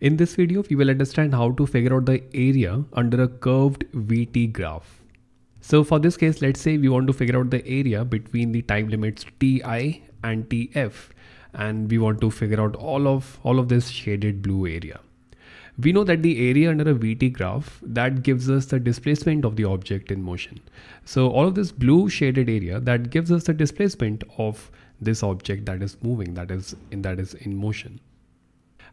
In this video, we will understand how to figure out the area under a curved VT graph. So for this case, let's say we want to figure out the area between the time limits Ti and Tf and we want to figure out all of all of this shaded blue area. We know that the area under a VT graph that gives us the displacement of the object in motion. So all of this blue shaded area that gives us the displacement of this object that is moving that is in that is in motion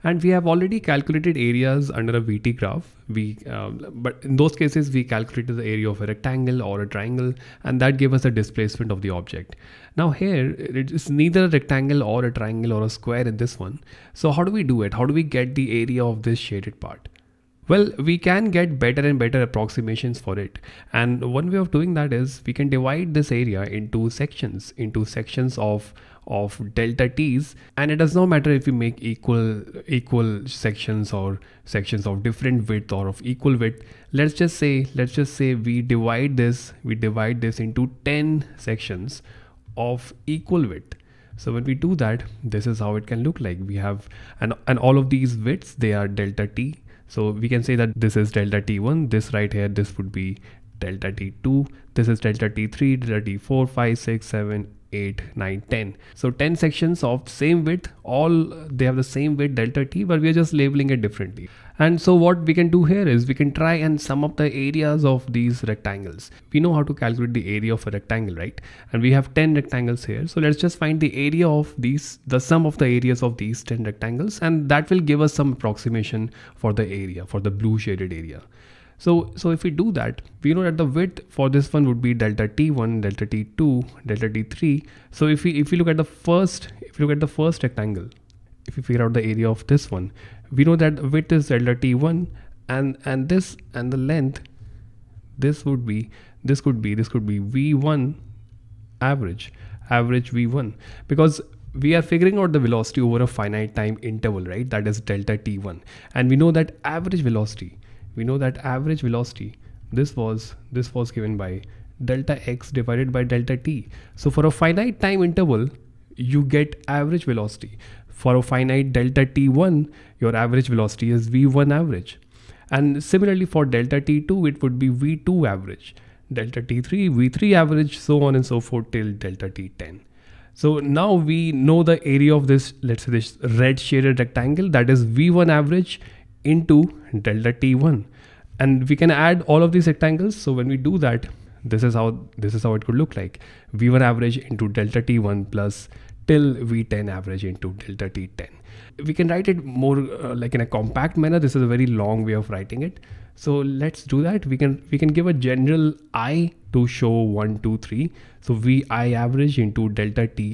and we have already calculated areas under a VT graph. We, uh, but in those cases, we calculated the area of a rectangle or a triangle, and that gave us the displacement of the object. Now here, it is neither a rectangle or a triangle or a square in this one. So how do we do it? How do we get the area of this shaded part? Well, we can get better and better approximations for it. And one way of doing that is we can divide this area into sections, into sections of of delta t's and it does not matter if you make equal equal sections or sections of different width or of equal width. Let's just say let's just say we divide this we divide this into 10 sections of equal width. So when we do that this is how it can look like. We have and and all of these widths they are delta t. So we can say that this is delta t1 this right here this would be delta t2 this is delta t3 delta t4 5 6 7 8 9 10 so 10 sections of same width all they have the same width delta t but we are just labeling it differently. And so what we can do here is we can try and sum up the areas of these rectangles. We know how to calculate the area of a rectangle right? And we have 10 rectangles here. So let's just find the area of these the sum of the areas of these 10 rectangles and that will give us some approximation for the area for the blue shaded area so, so if we do that, we know that the width for this one would be delta t1, delta t2, delta t3. So if we if we look at the first, if we look at the first rectangle, if we figure out the area of this one, we know that the width is delta t1, and and this and the length, this would be this could be this could be v1 average average v1 because we are figuring out the velocity over a finite time interval right? That is delta t1 and we know that average velocity we know that average velocity this was this was given by delta x divided by delta t. So for a finite time interval you get average velocity. For a finite delta t1 your average velocity is v1 average. And similarly for delta t2 it would be v2 average. Delta t3 v3 average so on and so forth till delta t10 so now we know the area of this let's say this red shaded rectangle that is v1 average into delta t1 and we can add all of these rectangles. So when we do that this is how this is how it could look like. V1 average into delta t1 plus till v10 average into delta t10 we can write it more uh, like in a compact manner. This is a very long way of writing it. So let's do that. We can we can give a general i to show 1 2 3 so vi average into delta ti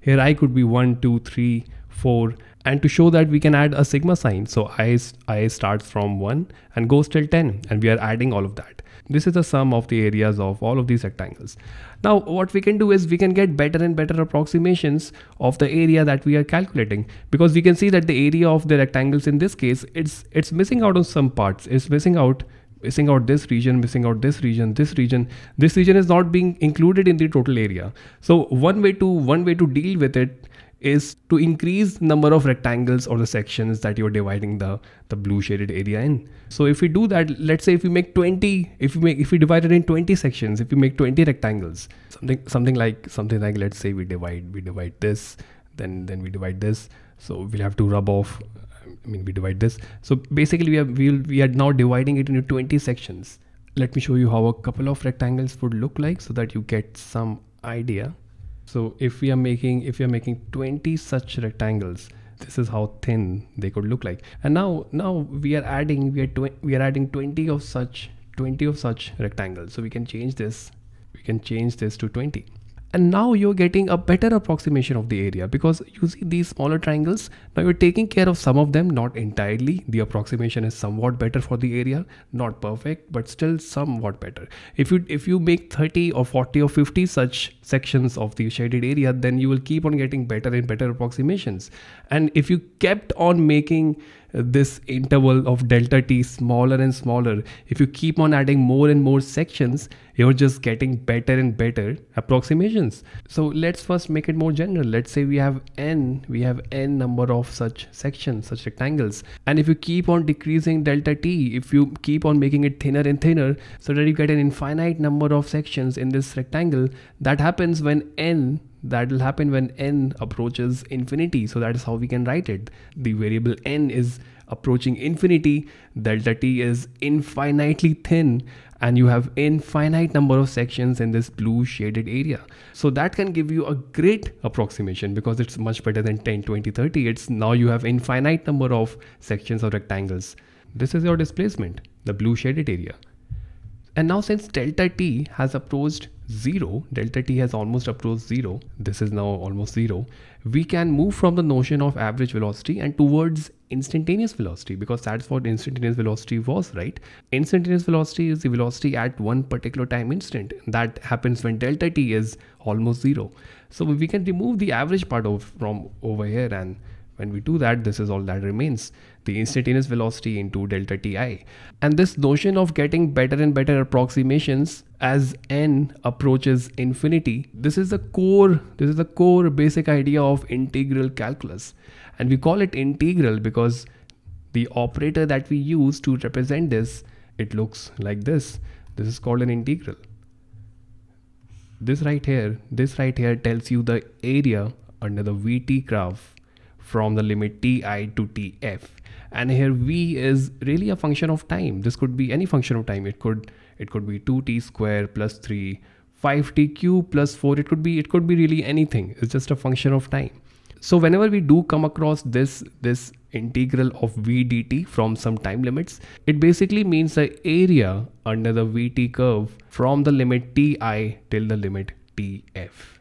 here i could be 1 2 3 4 and to show that we can add a sigma sign. So i i starts from 1 and goes till 10 and we are adding all of that. This is the sum of the areas of all of these rectangles. Now what we can do is we can get better and better approximations of the area that we are calculating because we can see that the area of the rectangles in this case it's it's missing out on some parts. It's missing out missing out this region missing out this region this region. This region is not being included in the total area. So one way to one way to deal with it is to increase number of rectangles or the sections that you're dividing the the blue shaded area in. So if we do that let's say if we make 20 if we make if we divide it in 20 sections if we make 20 rectangles something something like something like let's say we divide we divide this then then we divide this. So we'll have to rub off i mean we divide this. So basically we are we'll, we are now dividing it into 20 sections. Let me show you how a couple of rectangles would look like so that you get some idea so if we are making if we are making 20 such rectangles this is how thin they could look like. And now now we are adding we are we are adding 20 of such 20 of such rectangles. So we can change this we can change this to 20 and now you're getting a better approximation of the area because you see these smaller triangles. Now you're taking care of some of them not entirely. The approximation is somewhat better for the area. Not perfect but still somewhat better. If you if you make 30 or 40 or 50 such sections of the shaded area then you will keep on getting better and better approximations. And if you kept on making this interval of delta t smaller and smaller. If you keep on adding more and more sections you're just getting better and better approximations. So let's first make it more general. Let's say we have n we have n number of such sections such rectangles. And if you keep on decreasing delta t if you keep on making it thinner and thinner so that you get an infinite number of sections in this rectangle that happens when n that will happen when n approaches infinity. So that is how we can write it. The variable n is approaching infinity. Delta t is infinitely thin. And you have infinite number of sections in this blue shaded area. So that can give you a great approximation because it's much better than 10 20 30 it's now you have infinite number of sections or rectangles. This is your displacement the blue shaded area and now since delta t has approached 0, delta t has almost approached 0, this is now almost 0, we can move from the notion of average velocity and towards instantaneous velocity because that's what instantaneous velocity was, right? Instantaneous velocity is the velocity at one particular time instant. That happens when delta t is almost 0. So we can remove the average part of from over here and when we do that, this is all that remains, the instantaneous velocity into delta ti. And this notion of getting better and better approximations as n approaches infinity, this is the core, this is the core basic idea of integral calculus. And we call it integral because the operator that we use to represent this, it looks like this. This is called an integral. This right here, this right here tells you the area under the VT graph from the limit ti to tf and here v is really a function of time. This could be any function of time. It could it could be 2t square plus 3 5t cube plus 4 it could be it could be really anything. It's just a function of time. So whenever we do come across this this integral of v dt from some time limits it basically means the area under the vt curve from the limit ti till the limit tf